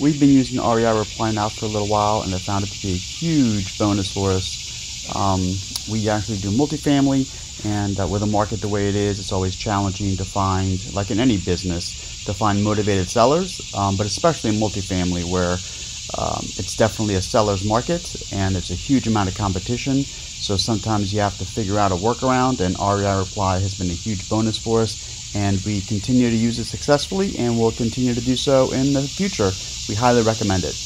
we've been using REI Reply now for a little while and have found it to be a huge bonus for us. Um, we actually do multifamily, and uh, with the market the way it is, it's always challenging to find, like in any business, to find motivated sellers, um, but especially in multifamily where um, it's definitely a seller's market and it's a huge amount of competition. So sometimes you have to figure out a workaround, and REI Reply has been a huge bonus for us. And we continue to use it successfully, and we'll continue to do so in the future. We highly recommend it.